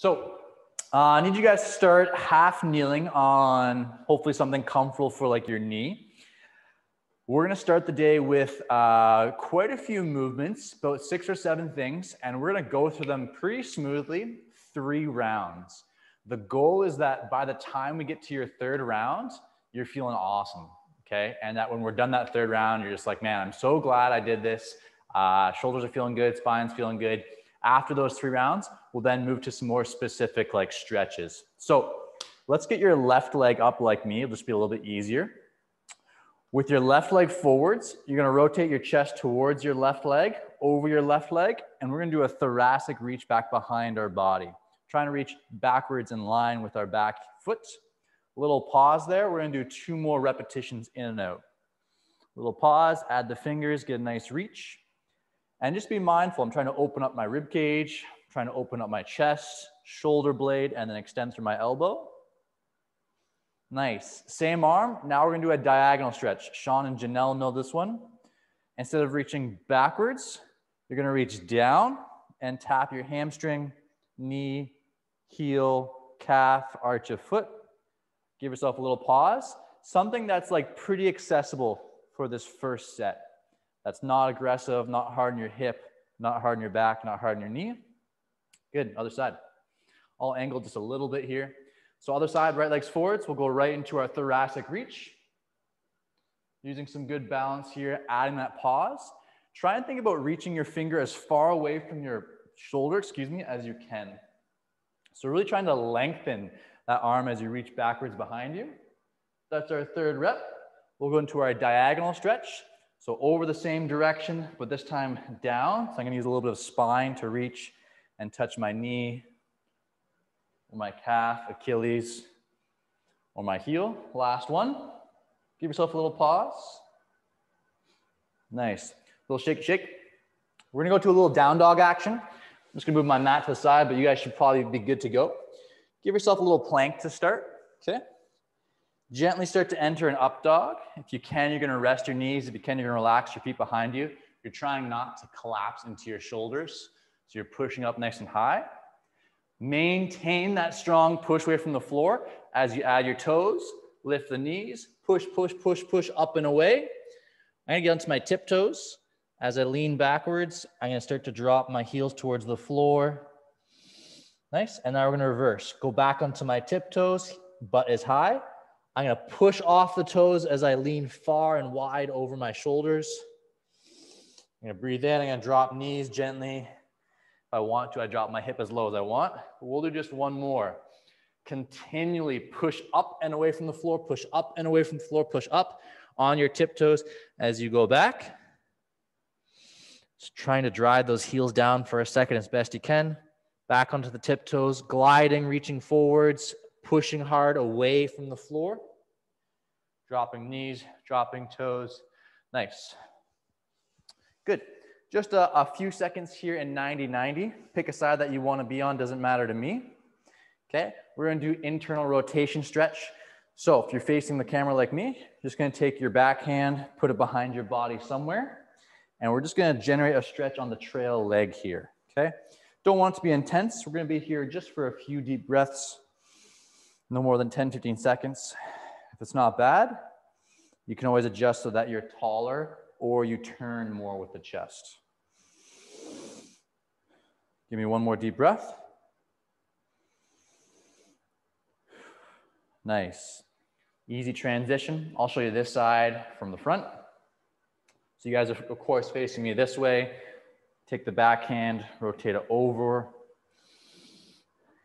So uh, I need you guys to start half kneeling on hopefully something comfortable for like your knee. We're gonna start the day with uh, quite a few movements, about six or seven things, and we're gonna go through them pretty smoothly, three rounds. The goal is that by the time we get to your third round, you're feeling awesome, okay? And that when we're done that third round, you're just like, man, I'm so glad I did this. Uh, shoulders are feeling good, spine's feeling good. After those three rounds, we'll then move to some more specific like stretches. So let's get your left leg up like me. It'll just be a little bit easier. With your left leg forwards, you're gonna rotate your chest towards your left leg, over your left leg, and we're gonna do a thoracic reach back behind our body. Trying to reach backwards in line with our back foot. Little pause there. We're gonna do two more repetitions in and out. Little pause, add the fingers, get a nice reach. And just be mindful, I'm trying to open up my rib cage, trying to open up my chest, shoulder blade, and then extend through my elbow. Nice. Same arm. Now we're going to do a diagonal stretch. Sean and Janelle know this one. Instead of reaching backwards, you're going to reach down and tap your hamstring, knee, heel, calf, arch of foot. Give yourself a little pause. Something that's like pretty accessible for this first set. That's not aggressive, not hard on your hip, not hard on your back, not hard on your knee. Good. Other side. I'll angle just a little bit here. So other side, right legs forwards, we'll go right into our thoracic reach. Using some good balance here, adding that pause. Try and think about reaching your finger as far away from your shoulder, excuse me, as you can. So really trying to lengthen that arm as you reach backwards behind you. That's our third rep. We'll go into our diagonal stretch. So over the same direction, but this time down. So I'm gonna use a little bit of spine to reach and touch my knee, or my calf, Achilles, or my heel. Last one. Give yourself a little pause. Nice. A little shake, shake. We're gonna go to a little down dog action. I'm just gonna move my mat to the side, but you guys should probably be good to go. Give yourself a little plank to start, okay? Gently start to enter an up dog. If you can, you're gonna rest your knees. If you can, you're gonna relax your feet behind you. You're trying not to collapse into your shoulders. So you're pushing up nice and high. Maintain that strong push away from the floor as you add your toes, lift the knees, push, push, push, push up and away. I'm gonna get onto my tiptoes. As I lean backwards, I'm gonna start to drop my heels towards the floor. Nice, and now we're gonna reverse. Go back onto my tiptoes, butt is high. I'm gonna push off the toes as I lean far and wide over my shoulders. I'm gonna breathe in, I'm gonna drop knees gently, if I want to, I drop my hip as low as I want. We'll do just one more. Continually push up and away from the floor, push up and away from the floor, push up on your tiptoes as you go back. Just trying to drive those heels down for a second as best you can. Back onto the tiptoes, gliding, reaching forwards, pushing hard away from the floor. Dropping knees, dropping toes. Nice. Good. Just a, a few seconds here in 90-90. Pick a side that you wanna be on, doesn't matter to me. Okay, we're gonna do internal rotation stretch. So if you're facing the camera like me, just gonna take your back hand, put it behind your body somewhere, and we're just gonna generate a stretch on the trail leg here, okay? Don't want to be intense. We're gonna be here just for a few deep breaths, no more than 10, 15 seconds. If it's not bad, you can always adjust so that you're taller or you turn more with the chest. Give me one more deep breath. Nice. Easy transition. I'll show you this side from the front. So you guys are, of course, facing me this way. Take the backhand, rotate it over.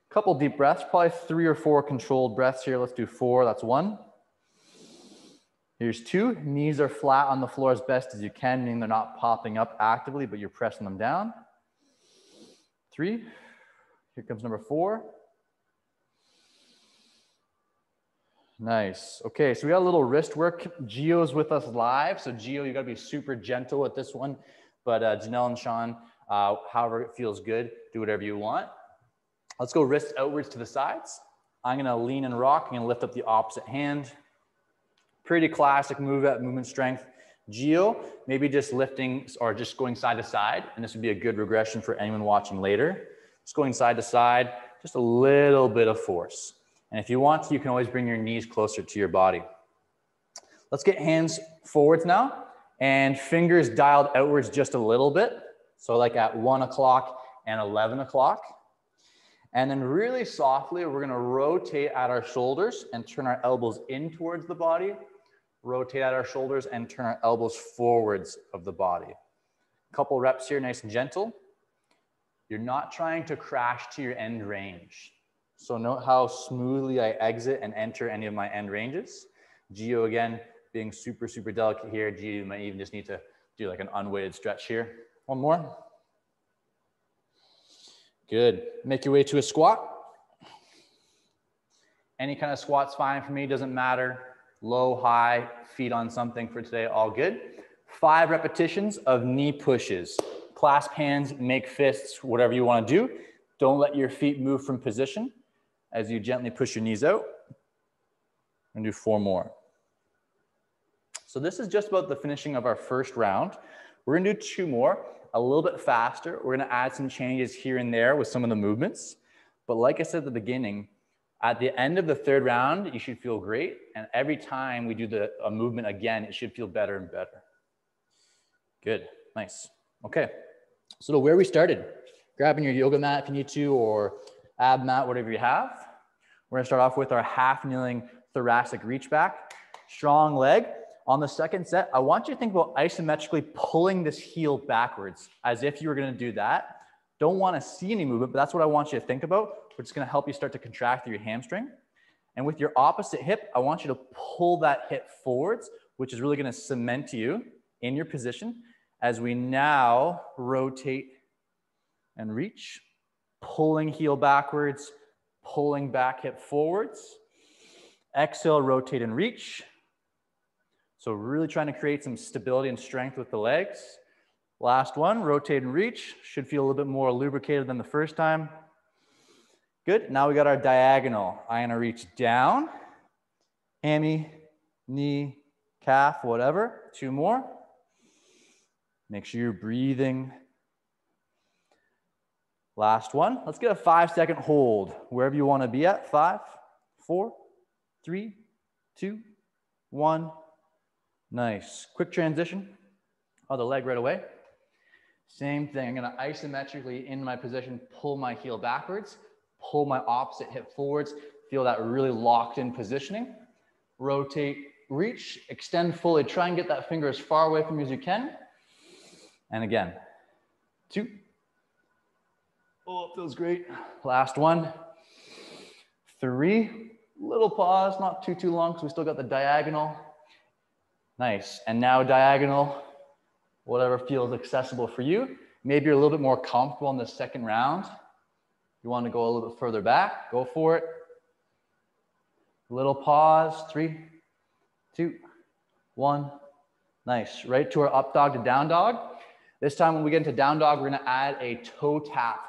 Couple deep breaths, probably three or four controlled breaths here. Let's do four. That's one. Here's two. Knees are flat on the floor as best as you can, meaning they're not popping up actively, but you're pressing them down. Three. Here comes number four. Nice. Okay, so we got a little wrist work. Gio's with us live. So Gio, you gotta be super gentle with this one. But uh, Janelle and Sean, uh, however it feels good, do whatever you want. Let's go wrists outwards to the sides. I'm gonna lean and rock. I'm gonna lift up the opposite hand. Pretty classic move at movement strength. Geo, maybe just lifting or just going side to side. And this would be a good regression for anyone watching later. Just going side to side, just a little bit of force. And if you want to, you can always bring your knees closer to your body. Let's get hands forwards now and fingers dialed outwards just a little bit. So like at one o'clock and 11 o'clock. And then really softly, we're gonna rotate at our shoulders and turn our elbows in towards the body, rotate out our shoulders and turn our elbows forwards of the body. Couple reps here, nice and gentle. You're not trying to crash to your end range. So note how smoothly I exit and enter any of my end ranges. Geo again, being super, super delicate here. Geo, you might even just need to do like an unweighted stretch here. One more. Good. Make your way to a squat. Any kind of squat's fine for me, doesn't matter. Low, high, feet on something for today, all good. Five repetitions of knee pushes. Clasp hands, make fists, whatever you want to do. Don't let your feet move from position as you gently push your knees out. And do four more. So this is just about the finishing of our first round. We're gonna do two more, a little bit faster. We're gonna add some changes here and there with some of the movements. But like I said at the beginning, at the end of the third round, you should feel great. And every time we do the a movement again, it should feel better and better. Good, nice. Okay, so where we started, grabbing your yoga mat if you need to, or ab mat, whatever you have. We're gonna start off with our half kneeling thoracic reach back, strong leg. On the second set, I want you to think about isometrically pulling this heel backwards as if you were gonna do that. Don't wanna see any movement, but that's what I want you to think about, which is gonna help you start to contract through your hamstring. And with your opposite hip, I want you to pull that hip forwards, which is really gonna cement you in your position as we now rotate and reach, pulling heel backwards, pulling back hip forwards. Exhale, rotate and reach. So really trying to create some stability and strength with the legs. Last one, rotate and reach. Should feel a little bit more lubricated than the first time. Good, now we got our diagonal. I'm gonna reach down, hammy, knee, calf, whatever. Two more. Make sure you're breathing. Last one. Let's get a five second hold wherever you want to be at. Five, four, three, two, one. Nice. Quick transition. Other leg right away. Same thing. I'm going to isometrically in my position, pull my heel backwards, pull my opposite hip forwards. Feel that really locked in positioning. Rotate, reach, extend fully. Try and get that finger as far away from you as you can. And again, two. Oh, it feels great. Last one. Three. Little pause, not too, too long because we still got the diagonal. Nice. And now diagonal, whatever feels accessible for you. Maybe you're a little bit more comfortable in the second round. You want to go a little bit further back, go for it. Little pause, three, two, one. Nice. Right to our up dog to down dog. This time when we get into down dog, we're gonna add a toe tap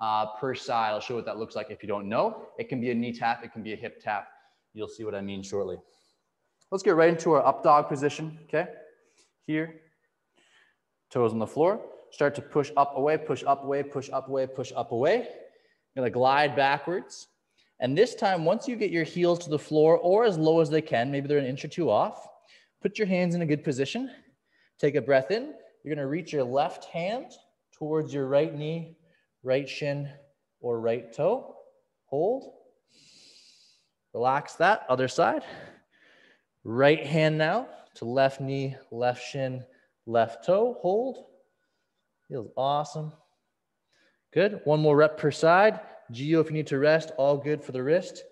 uh, per side. I'll show what that looks like if you don't know. It can be a knee tap, it can be a hip tap. You'll see what I mean shortly. Let's get right into our up dog position, okay? Here, toes on the floor. Start to push up away, push up away, push up away, push up away. You're gonna glide backwards. And this time, once you get your heels to the floor or as low as they can, maybe they're an inch or two off, put your hands in a good position. Take a breath in. You're gonna reach your left hand towards your right knee, right shin, or right toe. Hold. Relax that. Other side. Right hand now to left knee, left shin, left toe. Hold. Feels awesome. Good. One more rep per side. Geo, if you need to rest, all good for the wrist.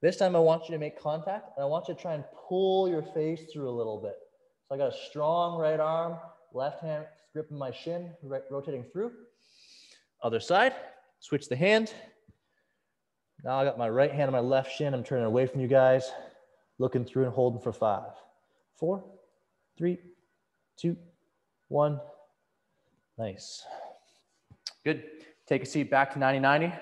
This time I want you to make contact and I want you to try and pull your face through a little bit. So I got a strong right arm, Left hand gripping my shin, right, rotating through. Other side, switch the hand. Now I got my right hand on my left shin. I'm turning away from you guys, looking through and holding for five, four, three, two, one. Nice. Good. Take a seat back to 90-90.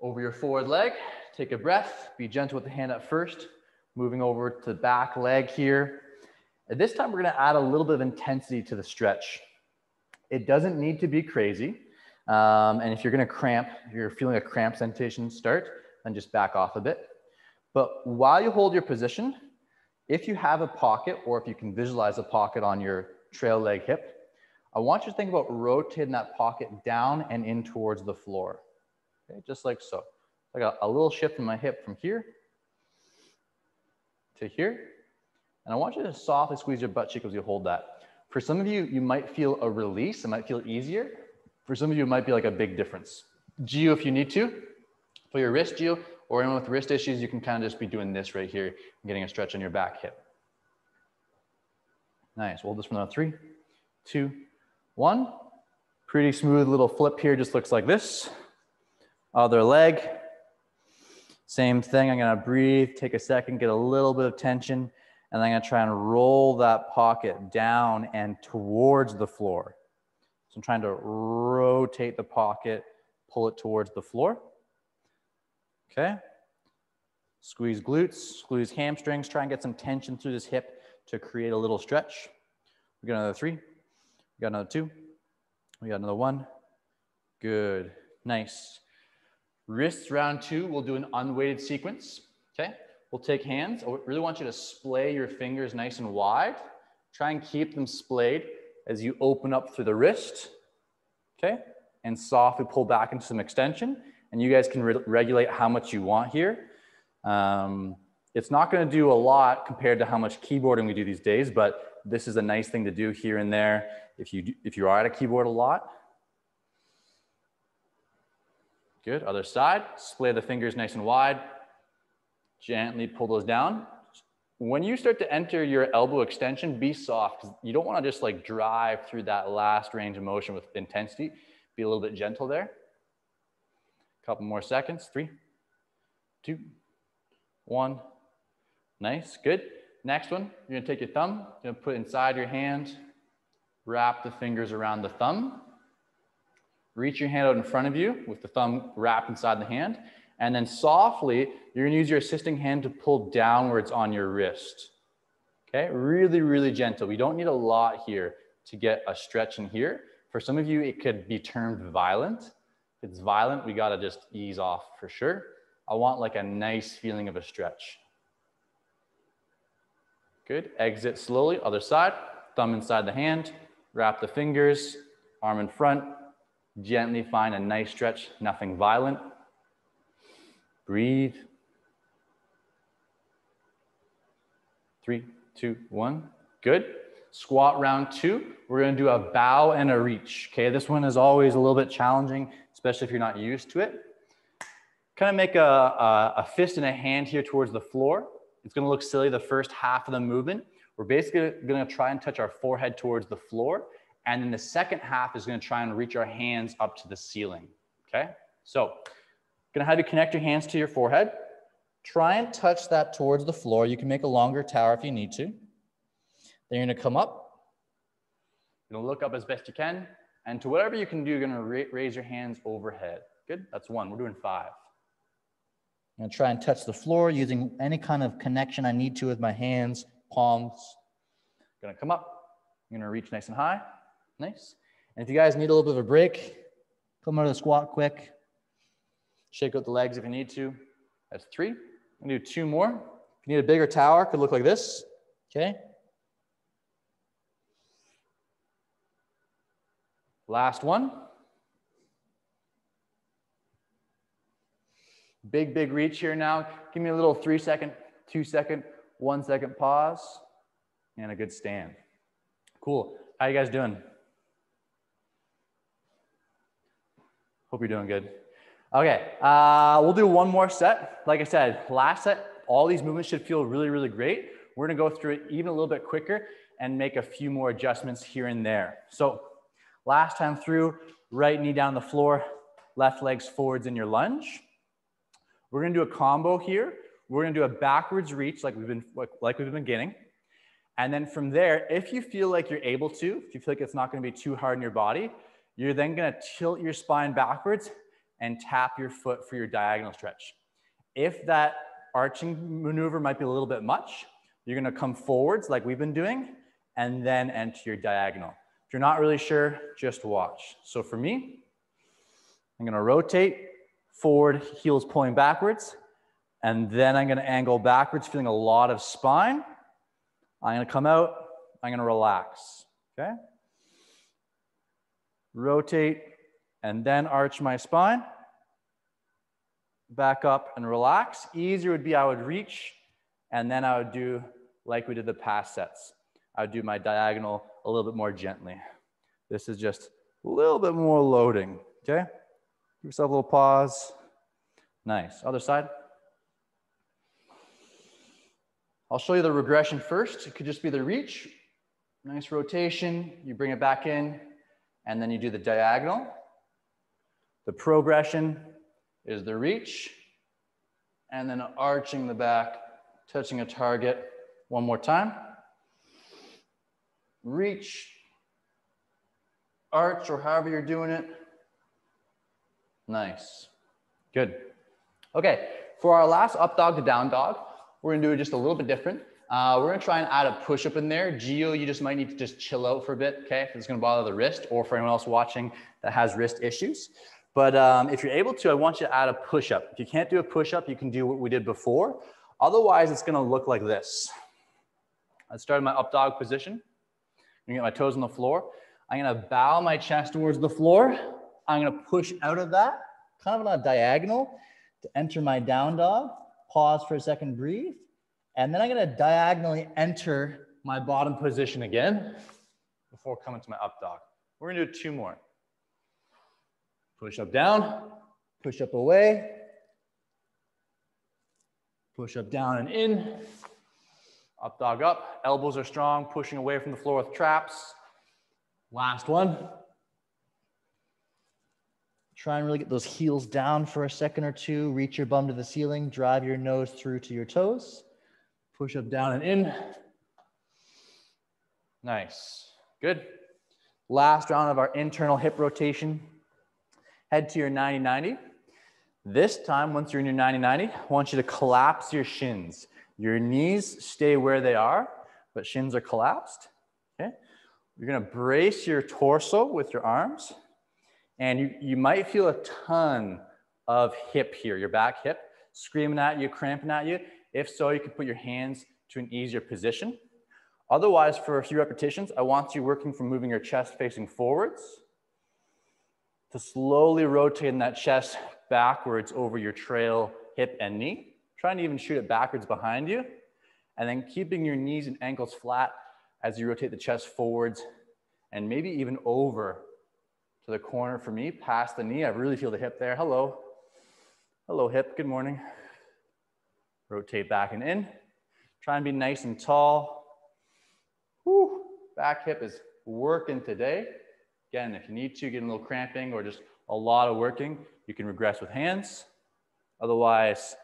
Over your forward leg, take a breath. Be gentle with the hand up first. Moving over to the back leg here. At this time, we're gonna add a little bit of intensity to the stretch. It doesn't need to be crazy. Um, and if you're gonna cramp, if you're feeling a cramp sensation start, then just back off a bit. But while you hold your position, if you have a pocket or if you can visualize a pocket on your trail leg hip, I want you to think about rotating that pocket down and in towards the floor. Okay, just like so. Like a, a little shift in my hip from here to here. And I want you to softly squeeze your butt cheek as you hold that. For some of you, you might feel a release. It might feel easier. For some of you, it might be like a big difference. Geo, if you need to, for your wrist, Geo, or anyone with wrist issues, you can kind of just be doing this right here, getting a stretch on your back hip. Nice. Hold this for another three, two, one. Pretty smooth little flip here, just looks like this. Other leg. Same thing. I'm gonna breathe, take a second, get a little bit of tension, and I'm gonna try and roll that pocket down and towards the floor. So I'm trying to rotate the pocket, pull it towards the floor. Okay. Squeeze glutes, squeeze hamstrings, try and get some tension through this hip to create a little stretch. We got another three, we got another two, we got another one. Good, nice. Wrists round two, we'll do an unweighted sequence, okay? We'll take hands. I really want you to splay your fingers nice and wide. Try and keep them splayed as you open up through the wrist, okay? And softly pull back into some extension and you guys can re regulate how much you want here. Um, it's not gonna do a lot compared to how much keyboarding we do these days, but this is a nice thing to do here and there if you, if you are at a keyboard a lot. Good, other side, splay the fingers nice and wide. Gently pull those down. When you start to enter your elbow extension, be soft. You don't wanna just like drive through that last range of motion with intensity. Be a little bit gentle there. Couple more seconds. Three, two, one. Nice, good. Next one, you're gonna take your thumb, you're gonna put inside your hand, wrap the fingers around the thumb. Reach your hand out in front of you with the thumb wrapped inside the hand. And then softly, you're gonna use your assisting hand to pull downwards on your wrist. Okay, really, really gentle. We don't need a lot here to get a stretch in here. For some of you, it could be termed violent it's violent, we gotta just ease off for sure. I want like a nice feeling of a stretch. Good, exit slowly, other side, thumb inside the hand, wrap the fingers, arm in front, gently find a nice stretch, nothing violent. Breathe. Three, two, one, good. Squat round two, we're gonna do a bow and a reach. Okay, this one is always a little bit challenging especially if you're not used to it. Kind of make a, a, a fist and a hand here towards the floor. It's gonna look silly the first half of the movement. We're basically gonna try and touch our forehead towards the floor. And then the second half is gonna try and reach our hands up to the ceiling, okay? So, gonna have you connect your hands to your forehead. Try and touch that towards the floor. You can make a longer tower if you need to. Then you're gonna come up. You're gonna look up as best you can. And to whatever you can do, you're gonna ra raise your hands overhead. Good, that's one, we're doing five. I'm gonna try and touch the floor using any kind of connection I need to with my hands, palms. Gonna come up, I'm gonna reach nice and high, nice. And if you guys need a little bit of a break, come out of the squat quick. Shake out the legs if you need to. That's three. I'm gonna do two more. If you need a bigger tower, could look like this, okay? Last one. Big, big reach here now. Give me a little three second, two second, one second pause, and a good stand. Cool. How you guys doing? Hope you're doing good. Okay, uh, we'll do one more set. Like I said, last set, all these movements should feel really, really great. We're gonna go through it even a little bit quicker and make a few more adjustments here and there. So Last time through, right knee down the floor, left legs forwards in your lunge. We're gonna do a combo here. We're gonna do a backwards reach like we've been, like we've been getting. And then from there, if you feel like you're able to, if you feel like it's not gonna be too hard in your body, you're then gonna tilt your spine backwards and tap your foot for your diagonal stretch. If that arching maneuver might be a little bit much, you're gonna come forwards like we've been doing and then enter your diagonal If you're not really sure, just watch. So for me, I'm gonna rotate, forward, heels pulling backwards, and then I'm gonna angle backwards, feeling a lot of spine. I'm gonna come out, I'm gonna relax, okay? Rotate, and then arch my spine. Back up and relax. Easier would be I would reach, and then I would do like we did the past sets. I would do my diagonal a little bit more gently. This is just a little bit more loading, okay? Give yourself a little pause. Nice. Other side. I'll show you the regression first. It could just be the reach. Nice rotation. You bring it back in, and then you do the diagonal. The progression is the reach, and then arching the back, touching a target. One more time. Reach, arch, or however you're doing it. Nice. Good. Okay, for our last up dog to down dog, we're gonna do it just a little bit different. Uh, we're gonna try and add a push up in there. Geo, you just might need to just chill out for a bit, okay? If it's gonna bother the wrist or for anyone else watching that has wrist issues. But um, if you're able to, I want you to add a push up. If you can't do a push up, you can do what we did before. Otherwise, it's gonna look like this. I started my up dog position. I'm gonna get my toes on the floor. I'm gonna bow my chest towards the floor. I'm gonna push out of that, kind of on a diagonal to enter my down dog. Pause for a second, breathe. And then I'm gonna diagonally enter my bottom position again before coming to my up dog. We're gonna do two more. Push up down, push up away, push up down and in, up dog up, elbows are strong, pushing away from the floor with traps. Last one. Try and really get those heels down for a second or two. Reach your bum to the ceiling. Drive your nose through to your toes. Push up, down, and in. Nice. Good. Last round of our internal hip rotation. Head to your 90 90. This time, once you're in your 90 90, I want you to collapse your shins. Your knees stay where they are, but shins are collapsed. Okay. You're going to brace your torso with your arms. And you, you might feel a ton of hip here, your back hip, screaming at you, cramping at you. If so, you can put your hands to an easier position. Otherwise, for a few repetitions, I want you working from moving your chest facing forwards to slowly rotating that chest backwards over your trail, hip, and knee. Trying to even shoot it backwards behind you. And then keeping your knees and ankles flat as you rotate the chest forwards and maybe even over to the corner for me, past the knee. I really feel the hip there. Hello. Hello, hip. Good morning. Rotate back and in. Try and be nice and tall. Whew. Back hip is working today. Again, if you need to, get a little cramping or just a lot of working, you can regress with hands. Otherwise,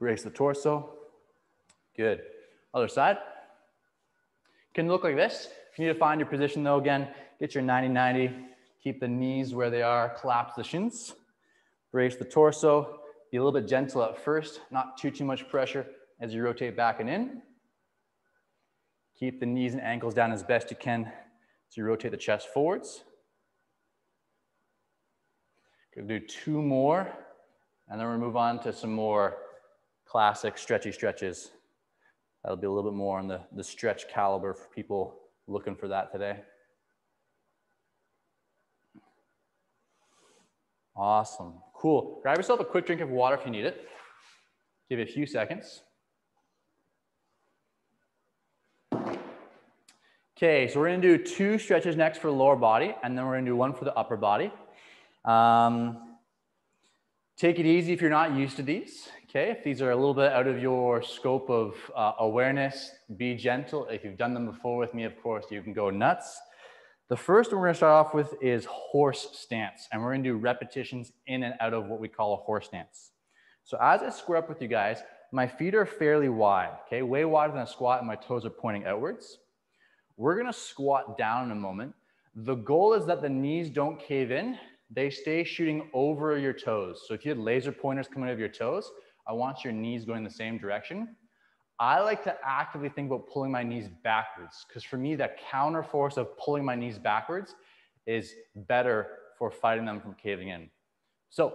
brace the torso. Good. Other side. Can look like this. If you need to find your position though, again, get your 90-90, keep the knees where they are, collapse the shins, brace the torso, be a little bit gentle at first, not too, too much pressure as you rotate back and in. Keep the knees and ankles down as best you can as you rotate the chest forwards. Gonna do two more, and then we'll move on to some more classic stretchy stretches. That'll be a little bit more on the, the stretch caliber for people looking for that today. Awesome, cool. Grab yourself a quick drink of water if you need it. Give it a few seconds. Okay, so we're gonna do two stretches next for lower body, and then we're gonna do one for the upper body. Um, take it easy if you're not used to these. Okay, if these are a little bit out of your scope of uh, awareness, be gentle. If you've done them before with me, of course, you can go nuts. The first one we're gonna start off with is horse stance, and we're gonna do repetitions in and out of what we call a horse stance. So as I square up with you guys, my feet are fairly wide, okay, way wider than a squat, and my toes are pointing outwards. We're gonna squat down in a moment. The goal is that the knees don't cave in, they stay shooting over your toes. So if you had laser pointers coming out of your toes, I want your knees going the same direction. I like to actively think about pulling my knees backwards because for me, that counter force of pulling my knees backwards is better for fighting them from caving in. So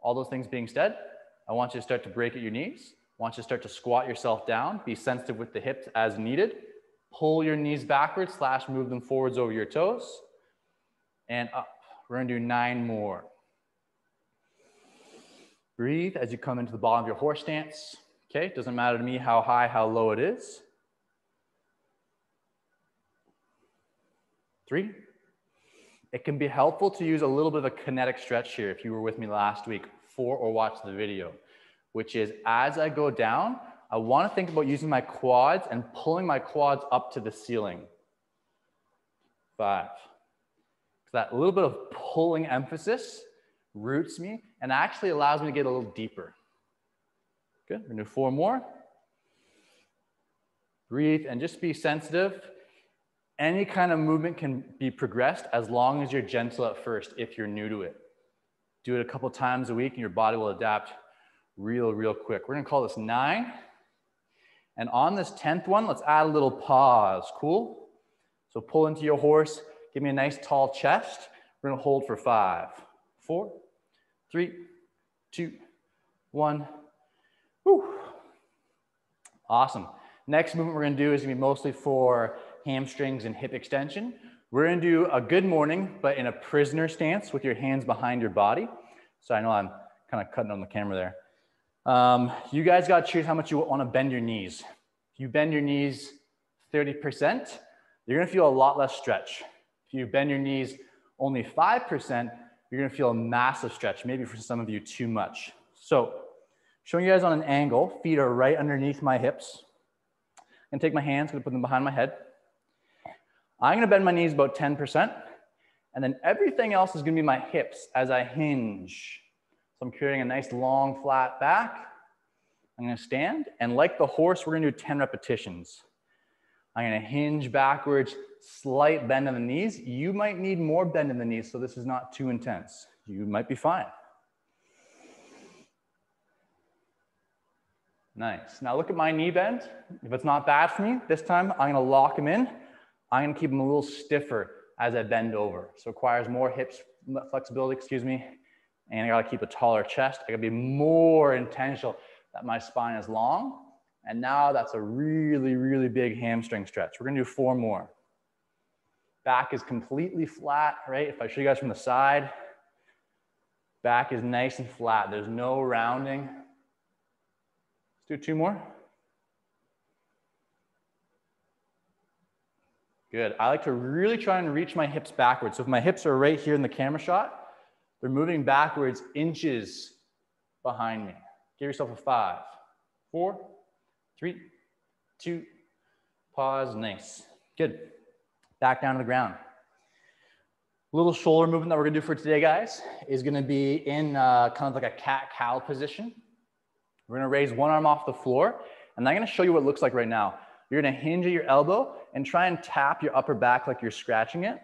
all those things being said, I want you to start to break at your knees. I want you to start to squat yourself down, be sensitive with the hips as needed. Pull your knees backwards slash move them forwards over your toes and up. We're gonna do nine more. Breathe as you come into the bottom of your horse stance. Okay, doesn't matter to me how high, how low it is. Three. It can be helpful to use a little bit of a kinetic stretch here if you were with me last week for or watch the video, which is as I go down, I want to think about using my quads and pulling my quads up to the ceiling. Five. So that little bit of pulling emphasis roots me and actually allows me to get a little deeper. Good, we're gonna do four more. Breathe and just be sensitive any kind of movement can be progressed as long as you're gentle at first if you're new to it. Do it a couple times a week and your body will adapt real, real quick. We're gonna call this nine. And on this 10th one, let's add a little pause, cool? So pull into your horse, give me a nice tall chest. We're gonna hold for five, four, three, two, one. Whew. Awesome. Next movement we're gonna do is gonna be mostly for hamstrings, and hip extension. We're gonna do a good morning, but in a prisoner stance with your hands behind your body. So I know I'm kind of cutting on the camera there. Um, you guys gotta choose how much you wanna bend your knees. If you bend your knees 30%, you're gonna feel a lot less stretch. If you bend your knees only 5%, you're gonna feel a massive stretch, maybe for some of you too much. So showing you guys on an angle, feet are right underneath my hips. Gonna take my hands, gonna put them behind my head. I'm gonna bend my knees about 10%, and then everything else is gonna be my hips as I hinge. So I'm creating a nice long flat back. I'm gonna stand, and like the horse, we're gonna do 10 repetitions. I'm gonna hinge backwards, slight bend in the knees. You might need more bend in the knees, so this is not too intense. You might be fine. Nice. Now look at my knee bend. If it's not bad for me, this time I'm gonna lock them in I'm gonna keep them a little stiffer as I bend over. So it requires more hips flexibility, excuse me. And I gotta keep a taller chest. I gotta be more intentional that my spine is long. And now that's a really, really big hamstring stretch. We're gonna do four more. Back is completely flat, right? If I show you guys from the side, back is nice and flat. There's no rounding. Let's do two more. Good. I like to really try and reach my hips backwards. So if my hips are right here in the camera shot, they're moving backwards inches behind me. Give yourself a five, four, three, two, pause, nice. Good. Back down to the ground. Little shoulder movement that we're gonna do for today, guys, is gonna be in uh, kind of like a cat-cow position. We're gonna raise one arm off the floor, and I'm gonna show you what it looks like right now. You're gonna hinge at your elbow and try and tap your upper back like you're scratching it.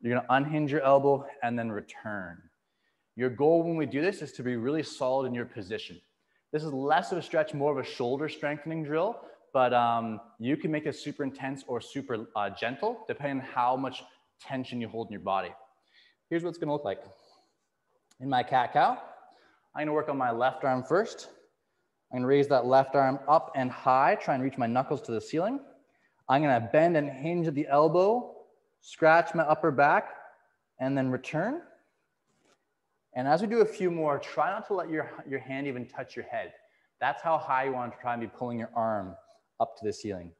You're gonna unhinge your elbow and then return. Your goal when we do this is to be really solid in your position. This is less of a stretch, more of a shoulder strengthening drill, but um, you can make it super intense or super uh, gentle, depending on how much tension you hold in your body. Here's what it's gonna look like. In my cat-cow, I'm gonna work on my left arm first. I'm gonna raise that left arm up and high, try and reach my knuckles to the ceiling. I'm gonna bend and hinge at the elbow, scratch my upper back, and then return. And as we do a few more, try not to let your, your hand even touch your head. That's how high you want to try and be pulling your arm up to the ceiling.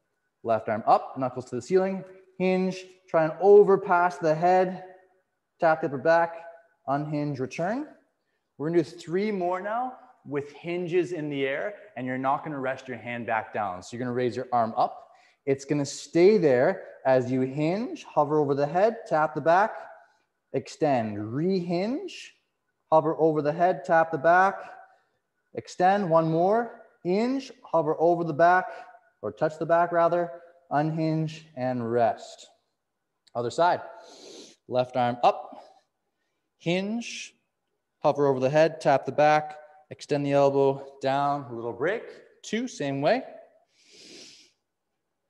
Left arm up, knuckles to the ceiling, hinge, try and overpass the head, tap the upper back, unhinge, return. We're gonna do three more now with hinges in the air and you're not gonna rest your hand back down. So you're gonna raise your arm up. It's gonna stay there as you hinge, hover over the head, tap the back, extend, rehinge, hover over the head, tap the back, extend, one more, hinge, hover over the back, or touch the back rather, unhinge and rest. Other side, left arm up, hinge, hover over the head, tap the back, Extend the elbow down, little break. Two, same way.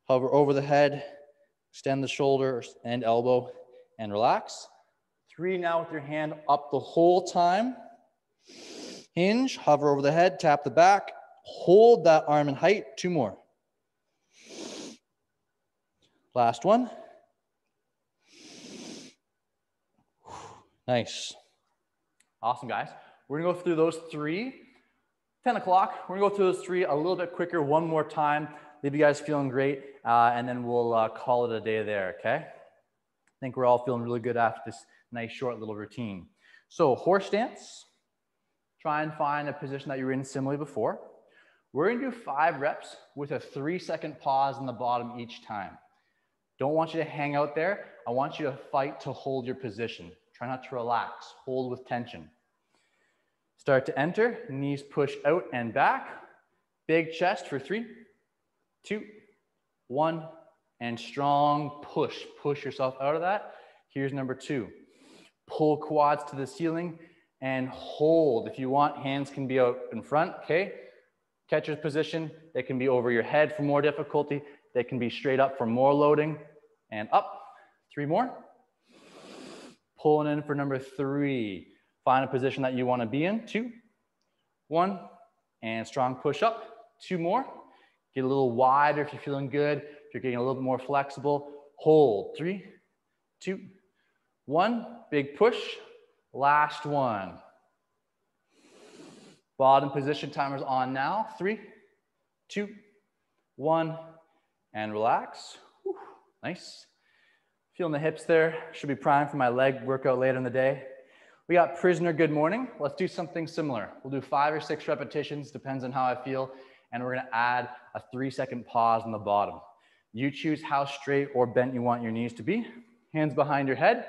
Hover over the head, extend the shoulder and elbow, and relax. Three now with your hand up the whole time. Hinge, hover over the head, tap the back, hold that arm in height. Two more. Last one. Nice. Awesome, guys. We're gonna go through those three. 10 o'clock, we're gonna go through those three a little bit quicker one more time. Leave you guys feeling great, uh, and then we'll uh, call it a day there, okay? I think we're all feeling really good after this nice short little routine. So horse stance, try and find a position that you were in similarly before. We're gonna do five reps with a three second pause in the bottom each time. Don't want you to hang out there. I want you to fight to hold your position. Try not to relax, hold with tension. Start to enter, knees push out and back. Big chest for three, two, one, and strong push. Push yourself out of that. Here's number two. Pull quads to the ceiling and hold. If you want, hands can be out in front, okay? Catcher's position, they can be over your head for more difficulty. They can be straight up for more loading and up. Three more. Pulling in for number three. Find a position that you want to be in. Two, one, and strong push up. Two more. Get a little wider if you're feeling good. If you're getting a little more flexible, hold. Three, two, one. Big push. Last one. Bottom position timer's on now. Three, two, one, and relax. Whew, nice. Feeling the hips there. Should be primed for my leg workout later in the day. We got prisoner good morning. Let's do something similar. We'll do five or six repetitions, depends on how I feel. And we're gonna add a three second pause on the bottom. You choose how straight or bent you want your knees to be. Hands behind your head.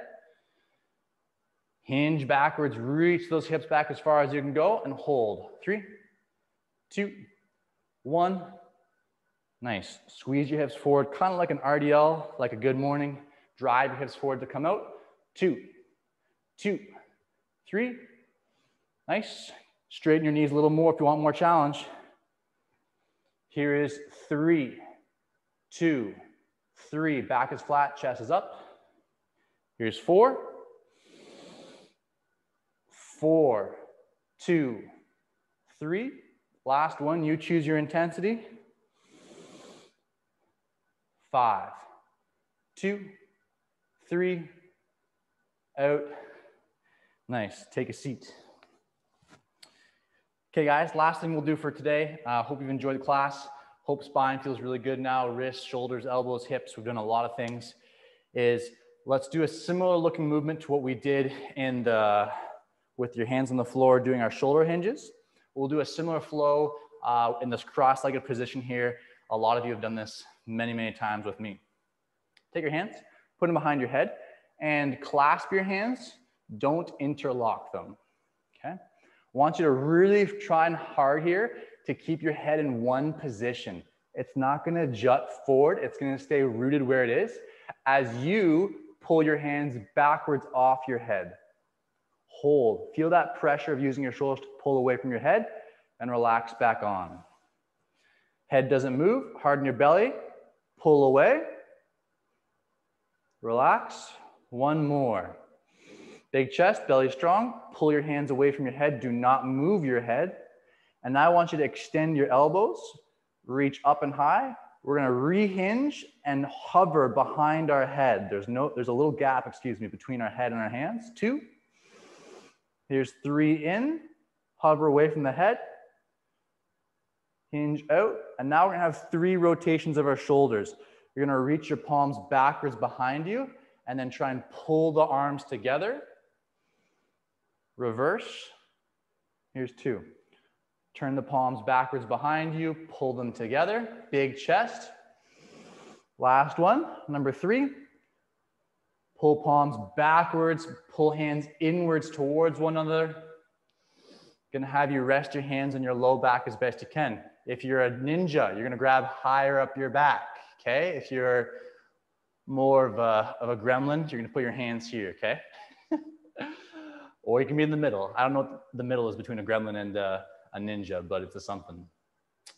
Hinge backwards, reach those hips back as far as you can go and hold. Three, two, one. Nice. Squeeze your hips forward, kind of like an RDL, like a good morning. Drive your hips forward to come out. Two, two, three. Nice. Straighten your knees a little more if you want more challenge. Here is three, two, three. Back is flat, chest is up. Here's four, four, two, three. Last one, you choose your intensity. Five, two, three, out. Nice, take a seat. Okay guys, last thing we'll do for today. Uh, hope you've enjoyed the class. Hope spine feels really good now. Wrists, shoulders, elbows, hips. We've done a lot of things. Is let's do a similar looking movement to what we did in the, with your hands on the floor doing our shoulder hinges. We'll do a similar flow uh, in this cross-legged position here. A lot of you have done this many, many times with me. Take your hands, put them behind your head, and clasp your hands. Don't interlock them, okay? want you to really try and hard here to keep your head in one position. It's not gonna jut forward. It's gonna stay rooted where it is as you pull your hands backwards off your head. Hold, feel that pressure of using your shoulders to pull away from your head and relax back on. Head doesn't move, harden your belly, pull away, relax, one more. Big chest, belly strong. Pull your hands away from your head. Do not move your head. And now I want you to extend your elbows, reach up and high. We're gonna rehinge and hover behind our head. There's no, there's a little gap, excuse me, between our head and our hands. Two. Here's three in, hover away from the head, hinge out. And now we're gonna have three rotations of our shoulders. You're gonna reach your palms backwards behind you and then try and pull the arms together. Reverse. Here's two. Turn the palms backwards behind you, pull them together. Big chest. Last one, number three. Pull palms backwards, pull hands inwards towards one another. Gonna have you rest your hands on your low back as best you can. If you're a ninja, you're gonna grab higher up your back, okay? If you're more of a, of a gremlin, you're gonna put your hands here, okay? or you can be in the middle. I don't know what the middle is between a gremlin and a ninja, but it's a something.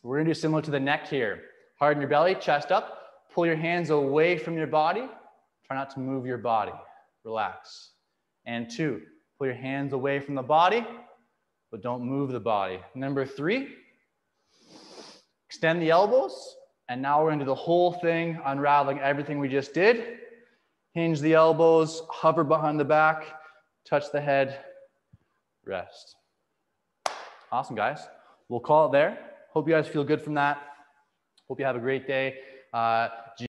We're gonna do similar to the neck here. Harden your belly, chest up, pull your hands away from your body. Try not to move your body. Relax. and two. Pull your hands away from the body, but don't move the body. Number three, extend the elbows. And now we're do the whole thing, unraveling everything we just did. Hinge the elbows, hover behind the back, touch the head, rest. Awesome, guys. We'll call it there. Hope you guys feel good from that. Hope you have a great day. Uh,